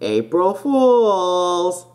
April Fools!